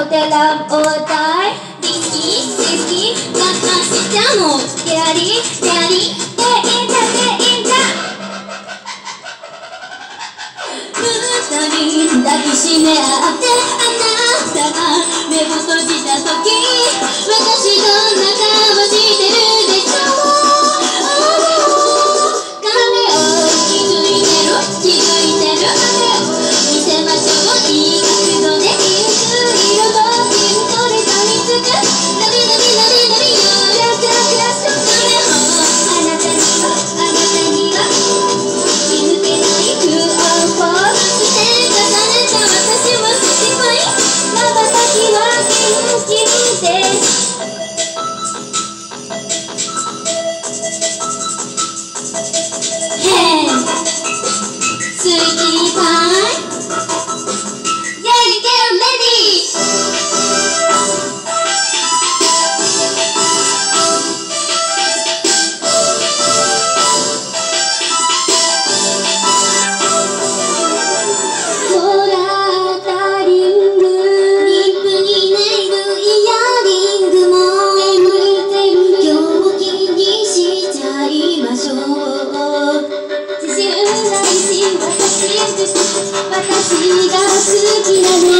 お寺お題力士好きがましちもやりやりでいたでいた二人抱きしめ合って きましょう。自信自信私私が好きなの。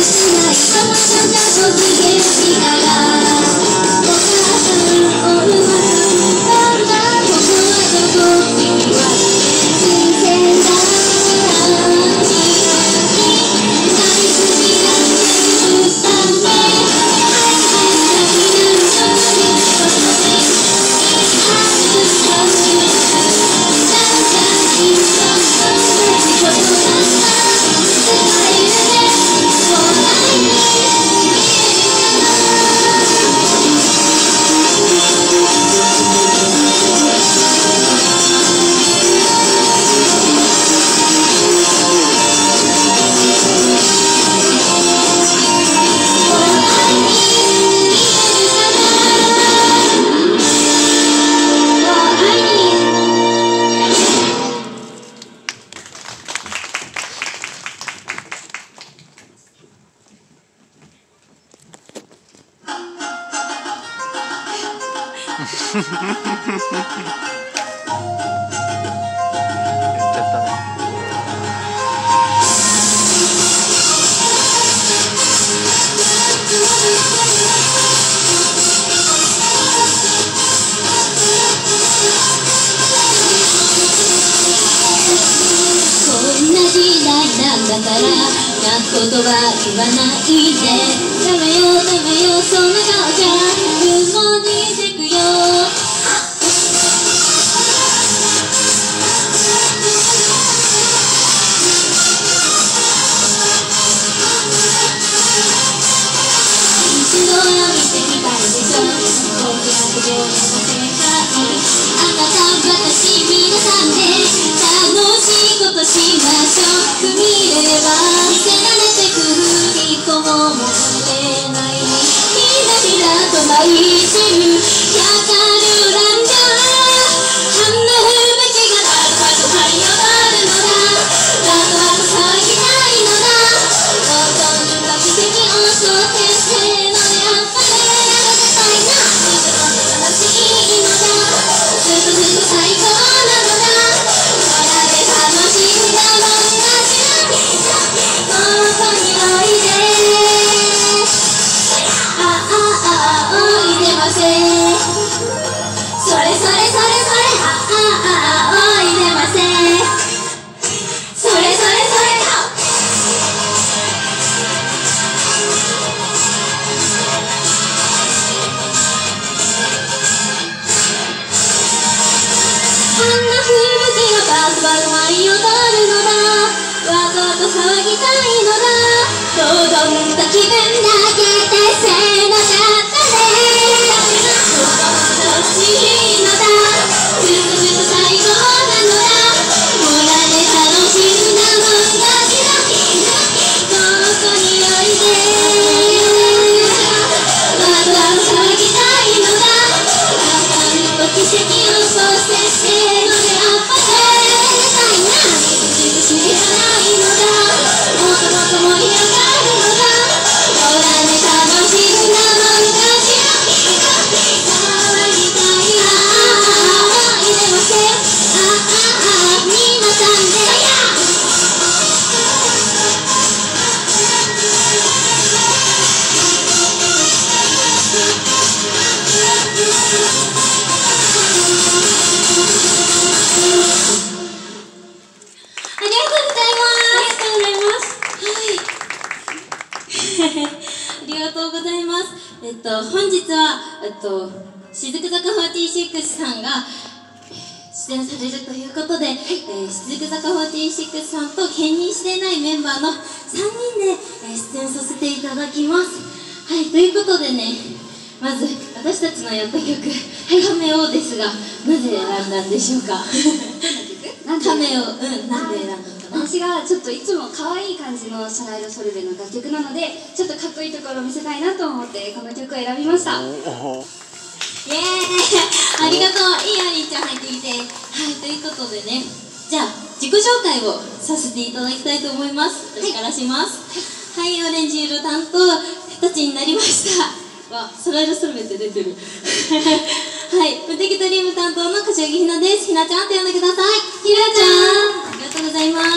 しない。そんなご機嫌次第っちゃったね。こんな時代なんだからな言葉言わないで。ダメよダメよそんな顔じゃ。ひ46さんが出演されるということで、えー、しずく坂46さんと兼任していないメンバーの3人で、えー出演させていただきます。はい、ということでね、まず私たちのやった曲「カメオ」ですがなぜ選んだんでしょうか？なんで？カメオうんなんで選んだのかな？私がちょっといつも可愛い感じのシャライロ・ソルベの楽曲なのでちょっとかっこいいところを見せたいなと思ってこの曲を選びましたイエーイ。ありがとう。いいよりんちゃん入ってきて。はいということでね。じゃあ自己紹介をさせていただきたいと思います。私からします。はい、オレンジ色担当たちになりました。わスライドソルベって出てる。はい。無敵ドリーム担当の柏木ひなです。ひなちゃんって呼んでください。ひなちゃんありがとうございます。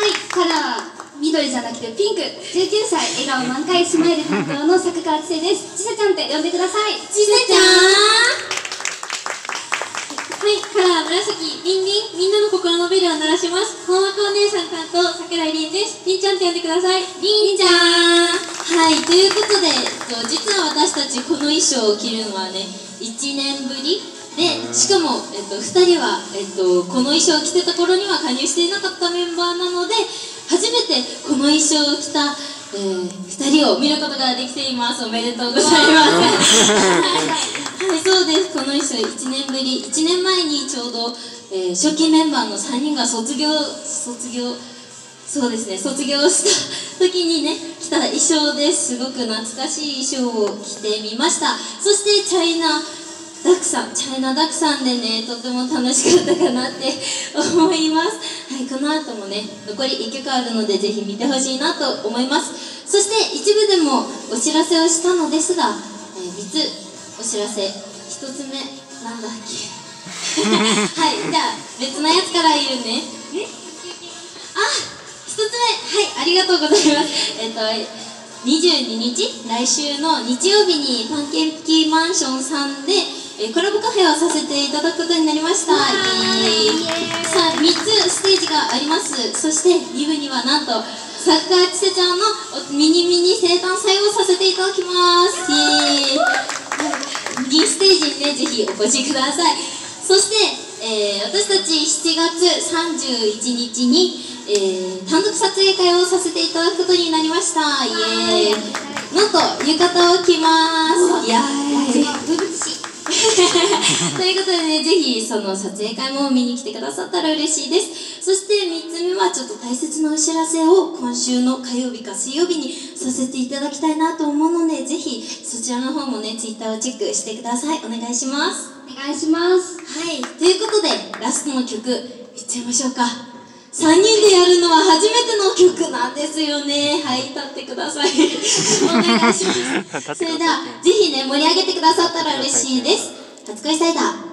はい。カラーは緑じゃなくてピンク。19歳笑顔満開スマイル担当の坂川千世です。ちさちゃんって呼んでください。ちせちゃん。はい、カラー紫、リンリン、みんなの心のベルを鳴らします。本枠お姉さん担当、桜井凛です。りんちゃんって呼んでください。りんちゃん。はいということで、えっと、実は私たちこの衣装を着るのはね1年ぶりでしかも、えっと、2人は、えっと、この衣装を着てた頃には加入していなかったメンバーなので初めてこの衣装を着た、えー、2人を見ることができています。おめでとうございます。はい、そうです。この衣装1年ぶり。1年前にちょうど、えー初期メンバーの3人が卒業卒業そうですね。卒業した時にね着た衣装ですごく懐かしい衣装を着てみました。そしてチャイナダクさんチャイナダクさんでねとても楽しかったかなって思いますはいこの後もね残り1曲あるのでぜひ見てほしいなと思います。そして一部でもお知らせをしたのですが、え3つお知らせ。一つ目なんだっけ？はいじゃあ別のやつから言うね。あ一つ目。はいありがとうございます。えっと22日？来週の日曜日にパンケーキマンションさんでえーコラボカフェをさせていただくことになりました。さあ3つステージがあります。そして2部にはなんとサッカーチセちゃんのおミニミニ生誕祭をさせていただきます。イエーイ。右ステージにねぜひお越しください。そして、えー私たち7月31日に、えー単独撮影会をさせていただくことになりました。イエーイ。なんと浴衣を着ます。いやー風物詩 ということでね、ぜひその撮影会も見に来てくださったら嬉しいです。そして3つ目はちょっと大切なお知らせを今週の火曜日か水曜日にさせていただきたいなと思うので、ぜひそちらの方もね、ツイッターをチェックしてください。お願いします。お願いしますはい、ということで、ラストの曲、いっちゃいましょうか。3人でやるのは初めての曲なんですよね。はい、立ってください。お願いします。それでは、ぜひね、盛り上げてくださったら嬉しいです。立ち返サイダー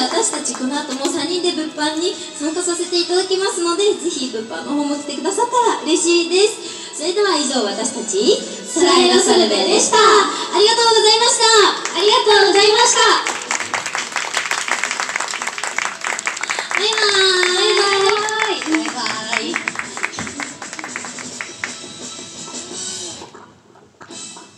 私たちこの後も3人で物販に参加させていただきますのでぜひ物販の方も来てくださったら嬉しいです。それでは以上私たちスライドソルベでした。ありがとうございました。ありがとうございました。